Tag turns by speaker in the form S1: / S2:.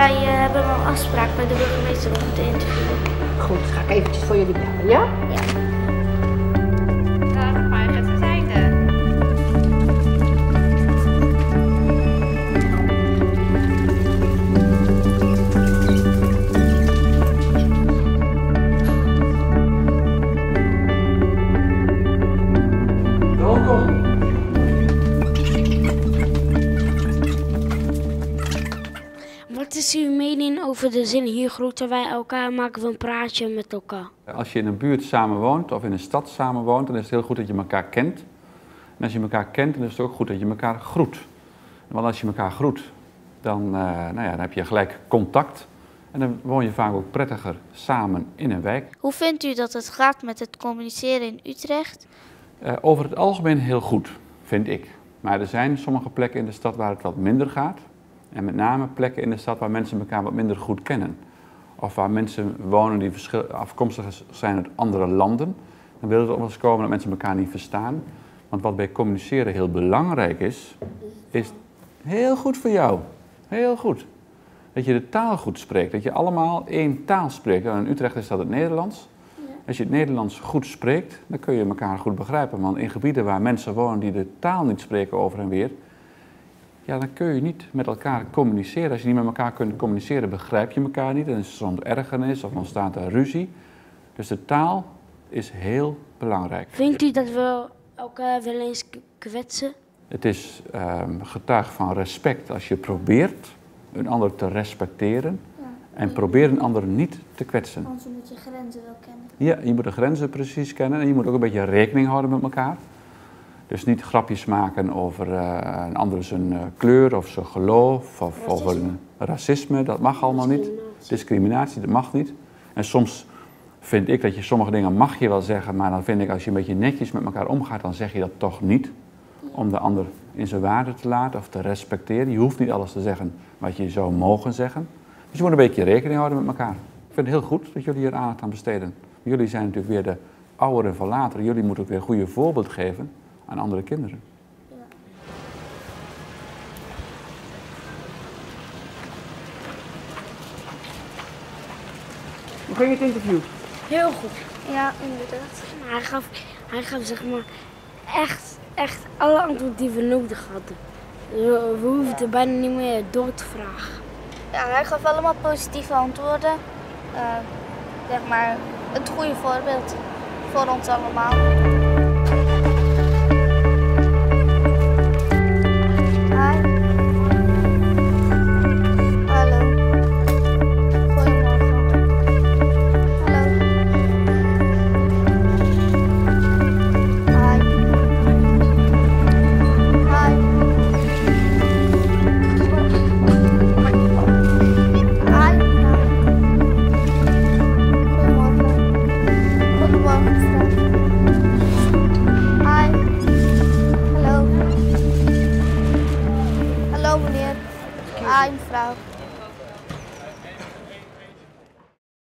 S1: hebben een afspraak met de burgemeester om te interviewen.
S2: Goed, ga ik eventjes voor jullie bellen, ja?
S1: Ja. Wat is uw mening over de zin hier groeten wij elkaar, maken we een praatje met elkaar?
S3: Als je in een buurt samen woont of in een stad samen woont, dan is het heel goed dat je elkaar kent. En als je elkaar kent, dan is het ook goed dat je elkaar groet. Want als je elkaar groet, dan, eh, nou ja, dan heb je gelijk contact. En dan woon je vaak ook prettiger samen in een wijk.
S1: Hoe vindt u dat het gaat met het communiceren in Utrecht?
S3: Eh, over het algemeen heel goed, vind ik. Maar er zijn sommige plekken in de stad waar het wat minder gaat. En met name plekken in de stad waar mensen elkaar wat minder goed kennen. Of waar mensen wonen die afkomstig zijn uit andere landen. Dan wil het ook wel eens komen dat mensen elkaar niet verstaan. Want wat bij communiceren heel belangrijk is, is heel goed voor jou. Heel goed. Dat je de taal goed spreekt. Dat je allemaal één taal spreekt. En in Utrecht is dat het Nederlands. Als je het Nederlands goed spreekt, dan kun je elkaar goed begrijpen. Want in gebieden waar mensen wonen die de taal niet spreken over en weer, ja, dan kun je niet met elkaar communiceren. Als je niet met elkaar kunt communiceren, begrijp je elkaar niet. Dan is er soms ergernis of ontstaat er ruzie. Dus de taal is heel belangrijk.
S1: Vindt u dat we elkaar wel eens kwetsen?
S3: Het is ehm getuig van respect als je probeert een ander te respecteren en probeer een ander niet te kwetsen.
S1: Anders moet je grenzen wel kennen.
S3: Ja, je moet de grenzen precies kennen en je moet ook een beetje rekening houden met elkaar. Dus niet grapjes maken over eh, een ander zijn eh, kleur of zijn geloof of over een racisme. Dat mag allemaal niet. Discriminatie, dat mag niet. En soms vind ik dat je sommige dingen mag je wel zeggen, maar dan vind ik als je een beetje netjes met elkaar omgaat, dan zeg je dat toch niet. Om de ander in zijn waarde te laten of te respecteren. Je hoeft niet alles te zeggen wat je zou mogen zeggen. Dus je moet een beetje rekening houden met elkaar. Ik vind het heel goed dat jullie hier aandacht aan besteden. Jullie zijn natuurlijk weer de ouderen van later. Jullie moeten ook weer een goede voorbeeld geven aan andere kinderen.
S2: Hoe ging het interview?
S1: Heel goed. Ja, inderdaad. Hij gaf, hij gaf zeg maar echt, echt alle antwoorden die we nodig hadden. We, we hoefden bijna niet meer door te vragen.
S4: Ja, hij gaf allemaal positieve antwoorden. Eh, zeg maar het goede voorbeeld voor ons allemaal. Einfrau.